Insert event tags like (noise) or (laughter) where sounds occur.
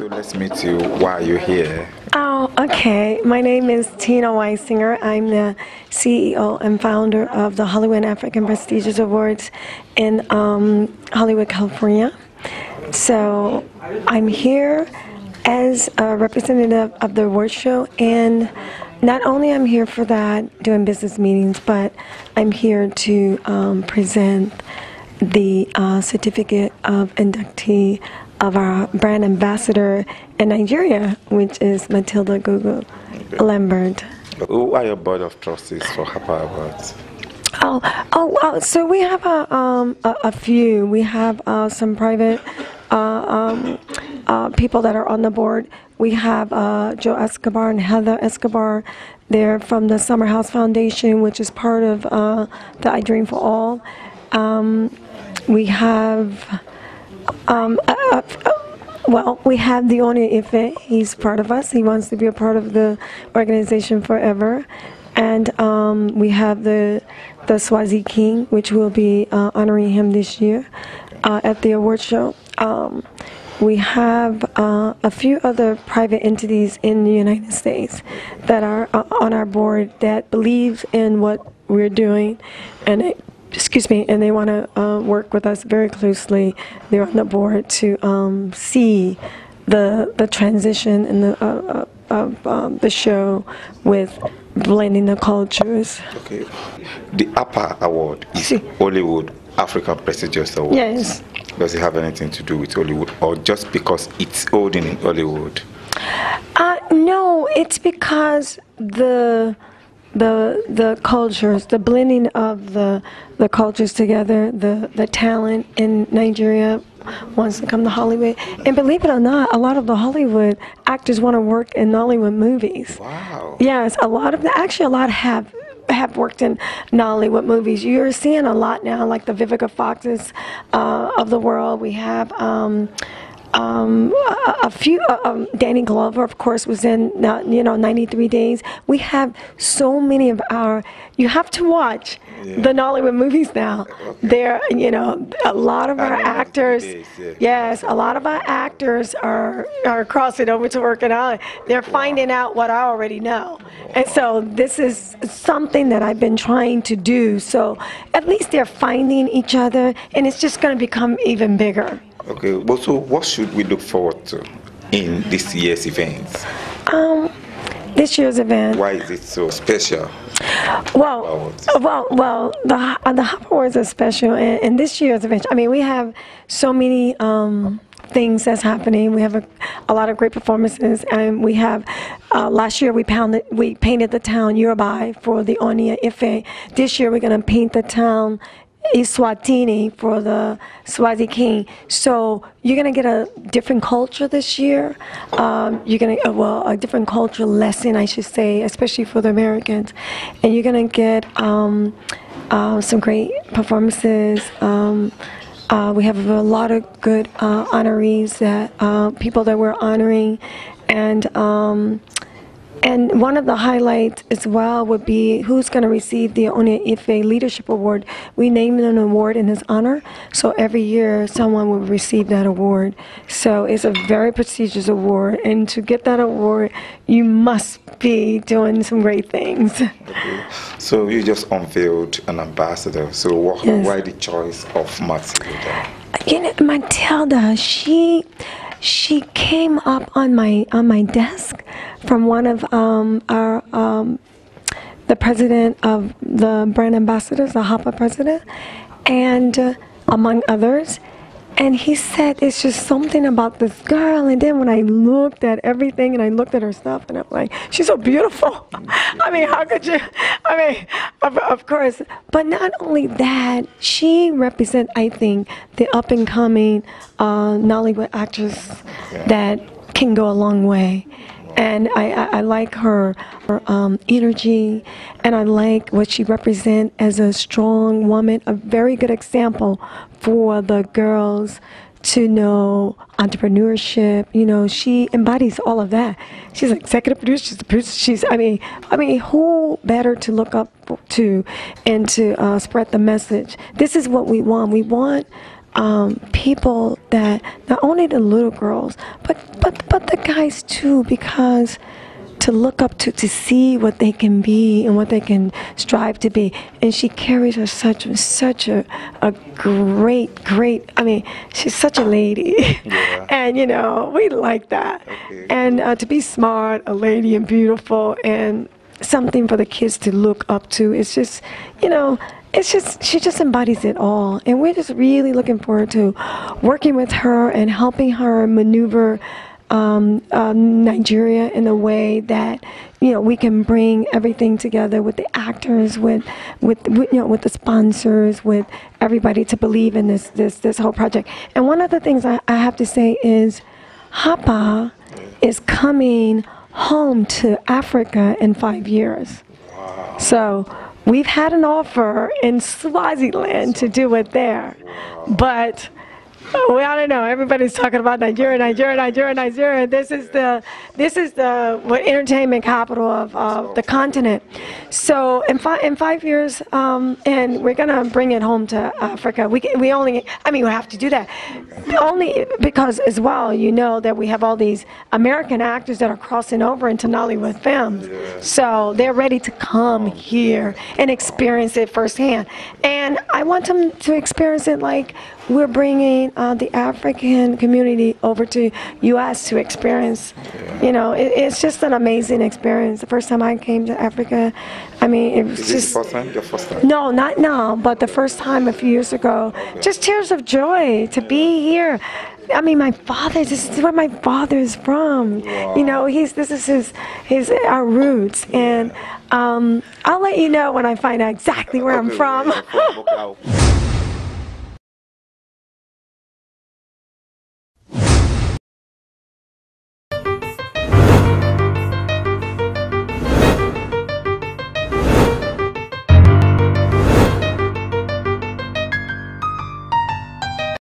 So let's meet you. Why are you here? Oh, okay. My name is Tina Weisinger. I'm the CEO and founder of the Hollywood African Prestigious Awards in um, Hollywood, California. So I'm here as a representative of the award show, and not only I'm here for that, doing business meetings, but I'm here to um, present the uh, certificate of inductee of our brand ambassador in Nigeria, which is Matilda Gugu Lambert. Who are your board of trustees for HAPA Awards? Oh, oh, oh, so we have a, um, a, a few. We have uh, some private uh, um, uh, people that are on the board. We have uh, Joe Escobar and Heather Escobar. They're from the Summer House Foundation, which is part of uh, the I Dream for All. Um, we have um, uh, uh, well, we have the Ooni Ife. He's part of us. He wants to be a part of the organization forever. And um, we have the the Swazi King, which will be uh, honoring him this year uh, at the award show. Um, we have uh, a few other private entities in the United States that are uh, on our board that believe in what we're doing, and it excuse me, and they want to uh, work with us very closely. They're on the board to um, see the the transition in the uh, uh, of um, the show with blending the cultures. Okay. The APA award is Hollywood African Prestigious Award. Yes. Does it have anything to do with Hollywood, or just because it's holding in Hollywood? Uh, no, it's because the the the cultures, the blending of the the cultures together, the the talent in Nigeria wants to come to Hollywood, and believe it or not, a lot of the Hollywood actors want to work in Nollywood movies. Wow. Yes, a lot of the actually a lot have have worked in Nollywood movies. You're seeing a lot now, like the Vivica Foxes uh, of the world. We have. Um, um, a, a, few. Uh, um, Danny Glover, of course, was in uh, you know 93 Days. We have so many of our. You have to watch yeah. the Nollywood movies now. Okay. There, you know, a lot of our actors. Days, yeah. Yes, a lot of our actors are are crossing over to working out. They're finding out what I already know, and so this is something that I've been trying to do. So at least they're finding each other, and it's just going to become even bigger. Okay, well, so what should we look forward to in this year's event? Um, this year's event. Why is it so special? Well, well, well, the uh, the HAPA Awards are special, and, and, this year's event. I mean, we have so many um, things that's happening. We have a, a, lot of great performances, and we have. Uh, last year we pounded, we painted the town Yoruba for the Ooni Ife. This year we're going to paint the town Eswatini for the Swazi King. So you're gonna get a different culture this year. Um, you're gonna uh, well a different culture lesson, I should say, especially for the Americans, and you're gonna get um, uh, some great performances. Um, uh, we have a lot of good uh, honorees that uh, people that we're honoring, and um, and one of the highlights as well would be who's going to receive the Ooni Ife Leadership Award. We named an award in his honor, so every year someone will receive that award. So it's a very prestigious award, and to get that award, you must be doing some great things. (laughs) So you just unveiled an ambassador. So what, yes. why the choice of Matilda? You know, Matilda, she she came up on my on my desk from one of um, our um, the president of the brand ambassadors, the HAPA president, and uh, among others. And he said, it's just something about this girl. And then when I looked at everything and I looked at her stuff, and I'm like, she's so beautiful. (laughs) I mean, how could you? I mean, of, of course. But not only that, she represents, I think, the up and coming uh, Nollywood actress that can go a long way and I, I, I, like her, her um, energy, and I like what she represents as a strong woman, a very good example for the girls to know entrepreneurship. You know, she embodies all of that. She's an executive producer. She's producer. She's, I mean, I mean, who better to look up to and to uh, spread the message? This is what we want. We want um, people that not only the little girls, but but but the guys too, because to look up to to see what they can be and what they can strive to be. And she carries her such such a a great great. I mean, she's such a lady, Yeah. (laughs) and you know we like that. Okay. And uh, to be smart, a lady, and beautiful, and something for the kids to look up to. It's just, you know, it's just she just embodies it all, and we're just really looking forward to working with her and helping her maneuver um, uh, Nigeria in a way that you know we can bring everything together with the actors, with with, with you know with the sponsors, with everybody to believe in this this this whole project. And one of the things I, I have to say is, Hapa is coming home to Africa in five years. So we've had an offer in Swaziland to do it there, but well, I don't know. Everybody's talking about Nigeria, Nigeria, Nigeria, Nigeria. This is the this is the what entertainment capital of uh, the continent. So in five in five years, um, and we're gonna bring it home to Africa. We we only I mean we have to do that only because as well you know that we have all these American actors that are crossing over into Nollywood films. So they're ready to come here and experience it firsthand. And I want them to experience it like we're bringing uh, the African community over to U.S. to experience. You know, it, it's just an amazing experience. The first time I came to Africa, I mean, it was Is this just. the first time? Your first time? No, not now, but the first time a few years ago. Just tears of joy to be here. I mean, my father. This is where my father is from. You know, he's this is his his our roots, and um, I'll let you know when I find out exactly where I'm from. where you're from. Okay, I'll-